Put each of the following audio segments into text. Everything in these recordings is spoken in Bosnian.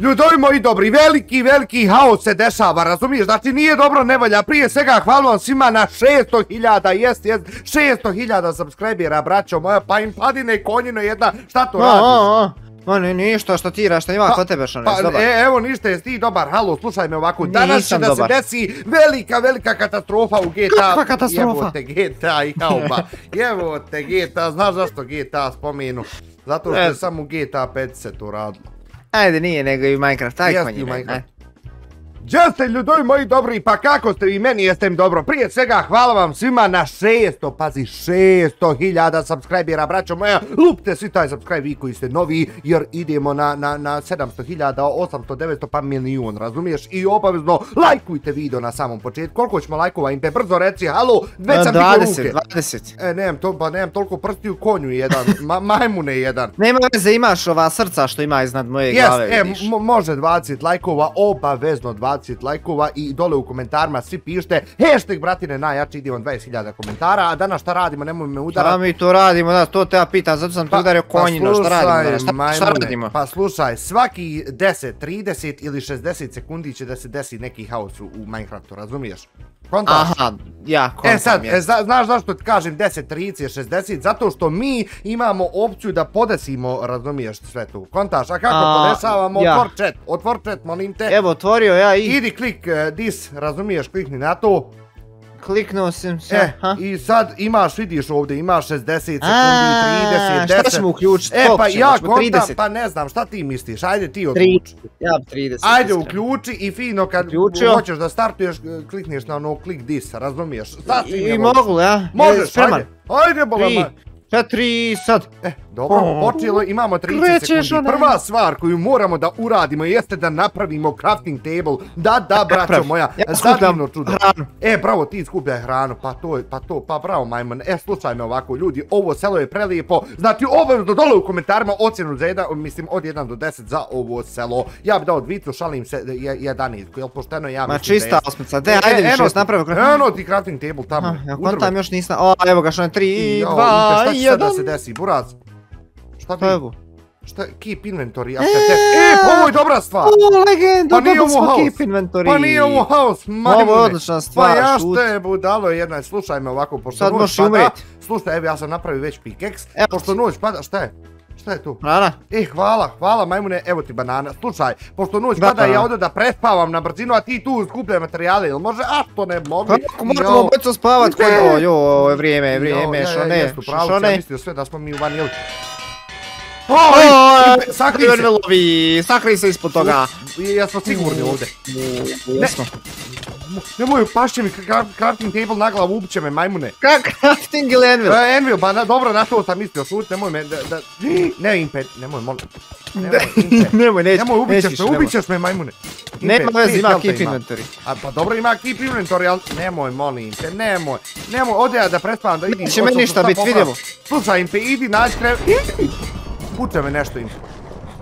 Ljudovi moji dobri, veliki, veliki haos se dešava, razumiješ? Znači nije dobro, ne valja. Prije svega hvala vam svima na 600.000, jest, jest, 600.000 subscribera, braćo moja, pa im padine konjino jedna, šta to radiš? Ma ne, ništa, šta ti šta ima pa, kod tebe što pa, dobar? E, evo ništa, jesi ti dobar, halo, slušaj me ovako, danas će da se desi velika, velika katastrofa u GTA. Kakva katastrofa? Evo te GTA i haoba, evo te GTA, znaš zašto GTA spomenu? Zato što je samo GTA 5 se to radilo. Ajde, nije, nego i Minecraft, aj konji, Jeste ljudovi moji dobri, pa kako ste i meni jeste im dobro. Prije svega hvala vam svima na 600, pazi 600 hiljada subscribera, braćo moja. Lupte svi taj subscribe vi koji ste novi, jer idemo na, na, na 700 hiljada, 800, 900 pa milijun, razumiješ? I obavezno lajkujte video na samom početku. Koliko ćemo lajkova im pe brzo reci, halo, već sam 20, 20. E, nemam, to, pa nemam toliko prsti u konju jedan, ma, majmune jedan. Nema veze, imaš ova srca što ima iznad moje yes, glave, e, vidiš. može 20 lajkova, obavezno 20 20 lajkova i dole u komentarima svi pišite hashtag bratine najjači idemo 20.000 komentara, a danas šta radimo, nemoj me udarati. Šta mi to radimo, da, to te ja pitan, zato sam pa, udario pa konjino, šta radimo, šta, šta radimo? Pa slušaj, svaki 10, 30 ili 60 sekundi će da se desi neki haos u Minecraftu, razumiješ? Kontaš? Aha, ja kontam. E sad, e, zna, znaš zašto ti kažem 10, 30, 60? Zato što mi imamo opciju da podesimo, razumiješ sve tu. Kontaš, a kako a, podešavamo? Ja. Otvor chat, otvor chat, molim te. Evo, otvorio ja i... Idi klik uh, this, razumiješ, klikni na to kliknuo sam se, e, ha? I sad imaš, vidiš ovdje, imaš 60 sekundi, 30, 10. Šta ćemo uključiti? E, pa ja kontam, pa ne znam, šta ti misliš? Ajde ti odluči. 30, ja 30. Ajde uključi i fino kad Uključio. hoćeš da startuješ, klikneš na ono klik dis, razumiješ? I, i mogu, ja? Možeš, ajde. Ajde, bolama. 3, četiri, sad. E, dobro, oh. počelo, imamo 30 sekundi. Prva stvar koju moramo da uradimo jeste da napravimo crafting table. Da, da, braćo moja, ja zadivno čudo. Hranu. E, bravo, ti skupljaj hranu, pa to, pa to, pa bravo, majmon. E, slušaj me ovako, ljudi, ovo selo je prelijepo. Znači, do dole u komentarima ocjenu za jedan, mislim, od 1 do 10 za ovo selo. Ja bi dao dvicu, šalim se, 11, jel pošteno ja mislim Ma čista osmica, de, ajde više, napravimo crafting. Eno ti crafting table tamo. Ja kontam još nisam, o, evo ga što je 3, 2, šta da se desi, buraz? Šta bi? Evo. Šta, keep inventory after e, death. E, pa ovo je dobra stvar. O, legenda, pa dobro smo keep inventory. Pa nije ovo house, majmune. Ovo je odlična stvar, Pa ja što je budalo jedna, slušaj me ovako, pošto Sad možeš umreti. Slušaj, evo ja sam napravio već pickaxe, evo pošto noć pada, šta je? Šta je tu? Banana. E, hvala, hvala majmune, evo ti banana. Slušaj, pošto noć pada ja ovdje da prespavam na brzinu, a ti tu skupljaj materijale, ili može? A, to ne mogu. Kako moramo bojco spavat, jo, jo, vrijeme, vrijeme, što ne, što ne. Ja mislio sve da smo mi u vani, Oj, sakri se. Lovi, sakri se ispod toga. Ja smo sigurni ovdje. Ne, nemoj, pašće mi crafting table na glavu, ubiće me, majmune. Crafting ili anvil? E, anvil, pa na, dobro, na to sam mislio, šut, nemoj me, da, da, ne, impet, nemoj, molim. Nemoj, nećeš, nemoj, ubićeš me, ubićeš me, majmune. Nema vezi, ima keep inventory. A, pa dobro, ima keep inventory, ali nemoj, molim te, nemoj. Nemoj, ovdje ja da prespavam, da vidim. Neće meni ništa bit, vidimo. Slušaj, impe, idi, nađi krev puče me nešto im.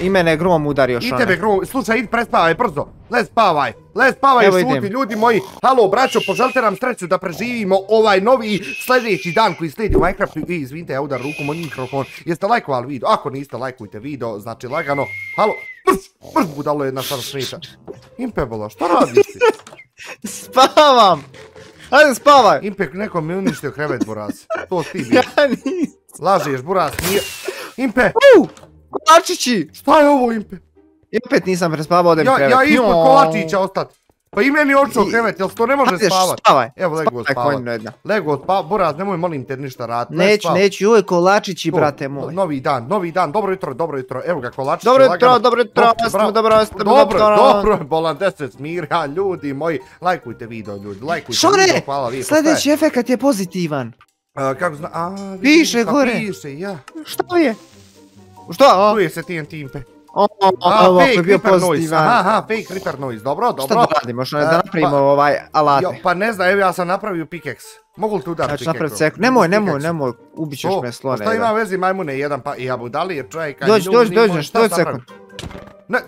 I mene grom udario šone. I tebe grom, slušaj, idi prespavaj, brzo. Le spavaj, le spavaj, Evo šuti, idem. ljudi moji. Halo, braćo, poželite nam sreću da preživimo ovaj novi sljedeći dan koji slijedi u Minecraftu. I, izvinite, ja udar rukom od mikrofon. Jeste lajkovali video? Ako niste, lajkujte video, znači lagano. Halo, brz, brz, budalo jedna stvar smeta. Impebola, šta radiš ti? Spavam. Ajde, spavaj. Impek, neko mi uništio krevet, buraz. To ti bi. Ja nisam. Lažeš, buraz, nije... Impe! Uuu! Kolačići! Šta je ovo, Impe? I opet nisam prespavao, odem krevet. Ja ispod kolačića ostat. Pa i meni očeo krevet, jel to ne može spavat? Spavaj. Evo, lego spavat. Lego spavat, Buraz, nemoj molim te ništa rad. Neću, neću, uvijek kolačići, brate moj. Novi dan, novi dan, dobro jutro, dobro jutro, evo ga kolačići. Dobro jutro, dobro jutro, dobro, dobro, dobro, dobro, bolan, deset smira, ljudi moji. Lajkujte video, ljudi, lajkujte video, hvala lijepo. Sljedeći efekt je pozitivan. Kako zna, a, piše gore. Piše, ja. Što je? Što? Tu je se TNT impe. O, ovo je bio pozitivan. Aha, aha, fake creeper noise, dobro, dobro. Šta da radimo, što ne da napravimo pa, ovaj alate? Jo, pa ne znam, evo ja sam napravio pickaxe. Mogu li tu dati pickaxe? Ja ću napraviti seku. Nemoj, nemoj, nemoj, ubit ćeš me slone. Šta ima vezi majmune jedan pa i abu, da li je čovjek? Dođi, dođi, dođi, dođi sekund. Ne,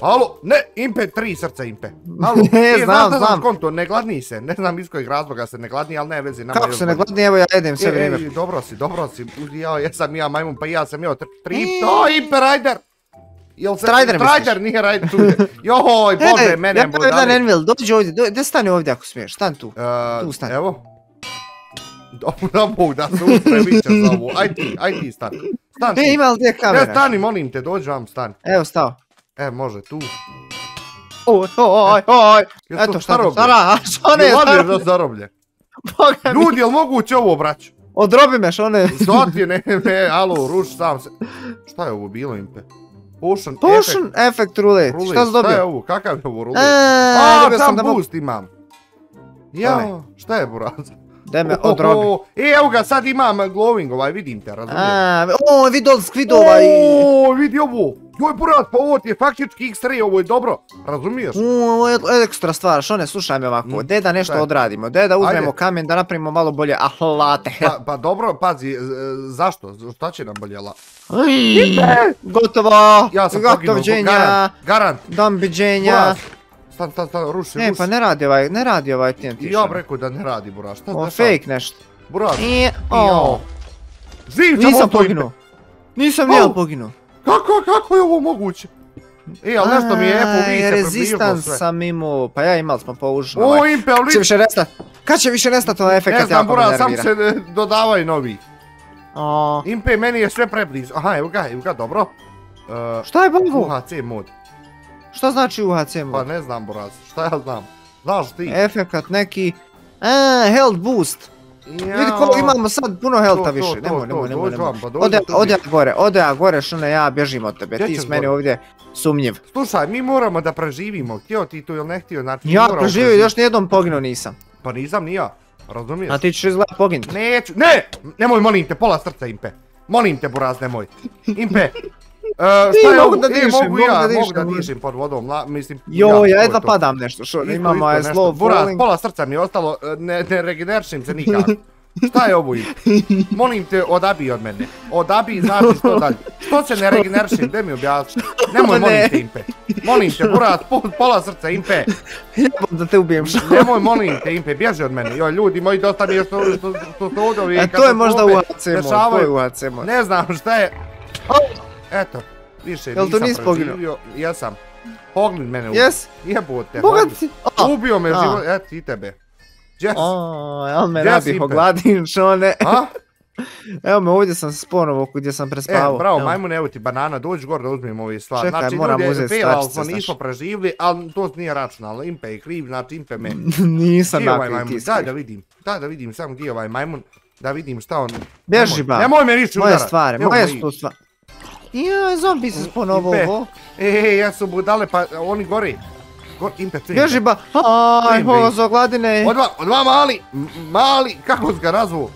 Halo, ne, Impe, tri srca Impe. Halo, ne, znam, znam. Konto, ne gladni se, ne znam iz kojeg razloga se ne gladni, ali ne vezi. Kako se ne gladni, evo ja jedem sve vrijeme. Ej, dobro si, dobro si, ja, ja sam ja majmun, pa ja sam ja tri, to Impe Rider. Jel se... Strider misliš? Strider nije rajde tu. Joj, bože, mene Ja bo kao jedan Envil, dođi ovdje, do- gdje stani ovdje ako smiješ, stani tu. Tu stani. Evo. Dobro, Bog da se uspe, bit će za ovo. Aj ti, aj ti stani. Stani E, ima li gdje Ne, kamera? stani, molim te, dođi vam, stani. Evo, stao. E, može, tu. Oj, oj, oj, eto šta to, stara, šone, Jel vadiš stara, da zaroblje? boga mi. Ljudi, jel moguće ovo, brać? Odrobi me, šone. Zoti, ne, ne, alo, ruš sam se. Šta je ovo bilo, Impe? Potion, Potion Effect Roulette, Roulette, šta si Šta je dobio? ovo, kakav je ovo roulette? Eee, A, dobio sam boost imam. Ja, šta je buraz? Daj me, odrobi. E, evo ga, sad imam glowing ovaj, vidim te, razumiješ? A, o, vidol skvidova i... O, vidi ovo. Joj, buraz, pa ovo ti je faktički X-ray, ovo je dobro, razumiješ? U, ovo je ekstra stvar, šone, slušaj me ovako, Mm, de da nešto odradimo, de da uzmemo Ajde. kamen, da napravimo malo bolje ahlate. Pa, pa dobro, pazi, z- zašto? Šta će nam boljela? Aj, Gotovo, Ja sam poginuo, gotovđenja, garant, garant. dombiđenja. Buraz, stan, stan, stan, ruši, Ne, ruši. pa ne radi ovaj, ne radi ovaj TNT. I ja bih rekao da ne radi, buraz, šta dešava? fake nešto. Buraz, I, o, Živ sam nisam ovo poginuo. Nisam nijel poginuo. Kako, kako je ovo moguće? E, ali nešto mi je Apple vi se približilo sve. sam imao, pa ja imali smo použno. O, Impe, ali Kad će više restat? Kad će više restat ovaj efekt ne znam, jako me Buraz, sam se e, dodavaju novi. O, Impe, meni je sve preblizu. Aha, evo ga, evo ga, dobro. Uh, Šta je Bogu? UHC mod. Šta znači UHC Pa mod? ne znam, Buraz, šta ja znam. Znaš ti? Efekat neki... A, health boost. Vidi koliko imamo sad puno healtha više. Nemoj, nemoj, nemoj, dođi nemoj. pa dođi Ode, ja gore, ode ja gore, šune, ja bježim od tebe. Ti s meni ovdje sumnjiv. Slušaj, mi moramo da preživimo, htio ti to ili ne htio, znači mi Ja moramo preživio, preživiti. još nijednom poginuo nisam. Pa nisam ni ja, razumiješ? A ti ćeš izgleda poginuti. Neću, ne! Nemoj, molim te, pola srca, Impe. Molim te, Buraz, nemoj. Impe, Uh, šta je mogu da dišem, mogu ja, da mogu dišem, da mogu. dišem pod vodom, la, mislim... Jo, ja je jedva padam nešto, što imamo nešto. slow falling. pola srca mi je ostalo, e, ne, ne regeneršim se nikako. Šta je ovo? Molim te, odabi od mene. Odabi, znači što dalje. Što se ne regeneršim, gdje mi objasni? Nemoj, Ne. molim te, Impe. Molim te, Buraz, po, pola srca, Impe. Jebom da te ubijem što. Nemoj, molim te, Impe, bježi od mene. Joj, ljudi moji, dosta mi je što, što, što se ovdje ove E, to je možda katastrofe UHC mod, to je dešavaju. UHC mod. Ne znam šta je. Eto, više Jel nisam poginuo? preživio. Jesam. Pogled mene ubio. Jes? Jebote, Boga Hoglid. ti. A, Ubio me život, eto i tebe. Jess. O, jel me Gdje si, nabih Ipe? ogladim šone. A? Evo me ovdje sam sponovo gdje sam E, prespavao. bravo, Evo. majmun, evo ti banana, dođi gore da uzmemo ove stvari. Čekaj, znači, moram ljudi, uzeti failali stvarčice, smo, znaš. nismo preživili, ali to nije računalno. Impe je kriv, znači Impe me... Nisam ovaj nakon ti Daj da vidim, daj da vidim samo gdje je ovaj majmun, da vidim šta on... Bježi, ba. Nemoj me više Moje udarat. stvari, moje su stvari. Joj, zombi se sponovo Ipe. ovo. E, e, jesu budale, pa oni gori. Go, Impe, tu Bježi ba. Aj, ovo zogladine. Od dva, od dva mali, mali, kako ga nazvao?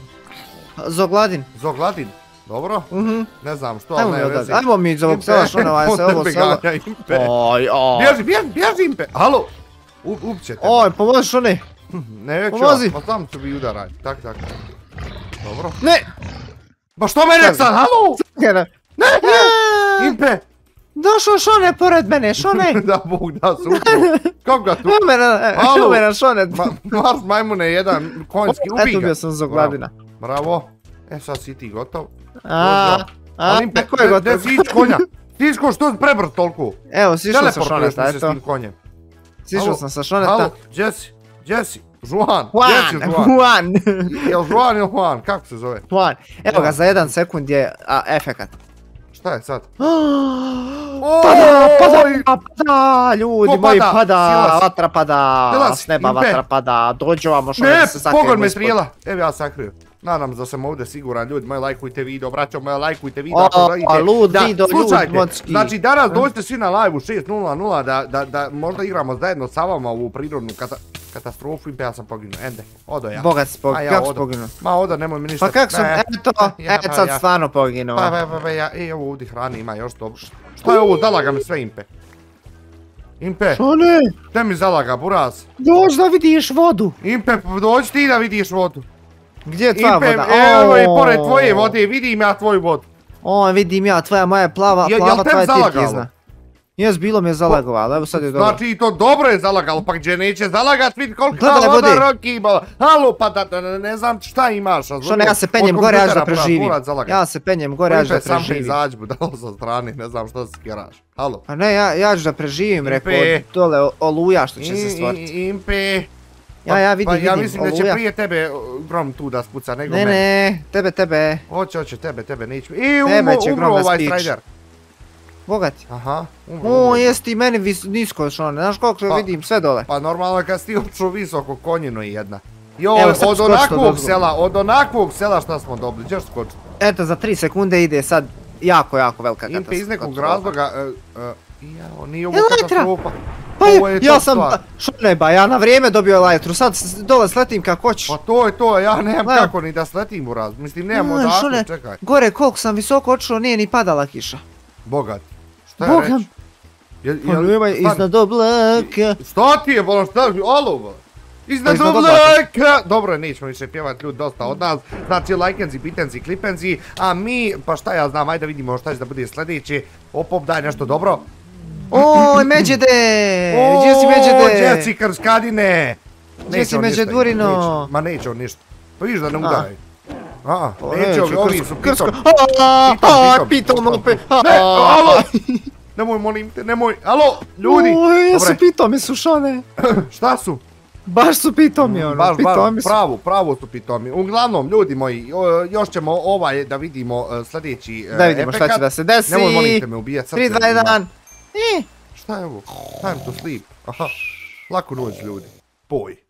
Zogladin. Zogladin. Dobro, Mhm. ne znam što, ali ne vezi. Ajmo mi iz ovog sela šone, ovaj se ovo selo. Impe. Aj, aj. Bježi, bježi, bježi Impe, halo. U, upće te. Aj, pomozi šone. Ne, ja, pa sam ću bi udaraj, tak, tak. Dobro. Ne. Pa što mene sad, halo? Ne, Ne. Impe. Došao šone pored mene, šone. da Bog da se upro. Kako ga tu? Evo me na, Alo. evo me na šone. Ma, Mars majmune jedan konjski, ubi Eto ga. bio sam zogladina. Bravo. E sad si ti gotov. A, a, Ali Impe, je gotovo. si ići konja? Ti ići ko što si prebrz toliko? Evo, sišao sam sa Teleportuješ šoneta, eto. tim konjem. Sišao sam sa šoneta. Halo, Jesse, Jesse, Juan, si Juan, Juan? Juan, Jel Juan ili Juan, kako se zove? Juan. Evo ga, za jedan sekund je a, efekat. Šta je sad? Pada, pada, pada, ljudi Ko moji pada? vatra pada, Silas, s neba vatra pada, dođu vam šone Ne, da se sakrijemo pogod me strijela. Evo ja sakrio. Nadam se da sam ovdje siguran, ljudi moji lajkujte video, braćo moje lajkujte video O, ako želite. a lud Da, video, lud mocki. Znači danas dođite svi na live u 6.00 da, da, da možda igramo zajedno sa vama u prirodnu kata, katastrofu i ja sam poginuo. Ende, odo ja. Bogat si poginuo, ja kako si poginuo? Ma odo, nemoj mi ništa. Pa kako sam, Ne, eto, ja, e pa sad ja. stvarno poginuo. Pa, pa, pa, pa, ja, e, ovo ovdje hrane ima još dobro. Šta je ovo, zalaga mi sve Impe. Impe, Šone, te mi zalaga, buraz. dođi da vidiš vodu. Impe, dođi ti da vidiš vodu. Gdje je tvoja voda? evo i O, pored tvoje vode, vidim ja tvoju vodu. O, vidim ja, tvoja moja je plava, plava, tvoja je tirkizna. Jes, bilo mi je zalagovalo, evo sad je dobro. Znači i to dobro je zalagalo, pa gdje neće zalagat, vidi koliko je voda roki imala. Halo, pa da, ne znam šta imaš. Što ne, ja se penjem gore, ja da preživim. Ja se penjem gore, ja da preživim. Sam izađi budalo sa strane, ne znam što se skjeraš. Halo. Pa ne, ja, ja ću da preživim, rekao, dole oluja što će se stvoriti. Impe. Ja, ja vidim, vidim, Ja mislim da će prije tebe grom tu da spuca nego mene. Ne, ne, tebe, tebe. Hoće, hoće, tebe, tebe, neću. I umro, umro ovaj strider. Bogati. Aha. O, jesi ti meni nisko šone, znaš koliko pa, vidim, sve dole. Pa normalno kad si ti očuo visoko konjino i jedna. Jo, od onakvog sela, od onakvog sela šta smo dobili, ćeš skočiti. Eto, za 3 sekunde ide sad jako, jako velika katastrofa. Impe iz nekog razloga, uh, jao, nije ovo katastrofa. Pa je, ja sam, što ne ba, ja na vrijeme dobio lajtru, sad dole sletim kako hoćeš. Pa to je to, ja nemam kako ni da sletim u raz, mislim nemam odakle, čekaj. Gore koliko sam visoko očuo, nije ni padala kiša. Bogat. Šta je reći? Jel, pa nemaj, iznad oblaka. Šta ti je, bolan, šta je, alo, Iznad oblaka! Dobro, nećemo više pjevat ljudi dosta od nas. Znači, lajkenzi, bitenzi, klipenzi. A mi, pa šta ja znam, ajde vidimo šta će da bude sljedeće. Opop, daj nešto dobro. Oj, Međede! Gdje si Međede? O, gdje si Krskadine? Gdje si Međedurino? Ma neće on ništa. Pa vidiš da ne udaj. A, neće ovi su pitom. Pitom, pitom opet. Ne, alo! Nemoj, molim te, nemoj. Alo, ljudi! Oj, jesu pitomi su šone. Šta su? Baš su pitomi, ono, baš, pitomi su. Pravo, pravo su pitomi. Uglavnom, ljudi moji, još ćemo ovaj da vidimo e, sljedeći efekat. Da vidimo šta će da se desi. Nemoj, molim te me ubijat srce. 3, 2, 1. E. Šta je ovo? Time to sleep. Aha. Laku noć, ljudi. Poj.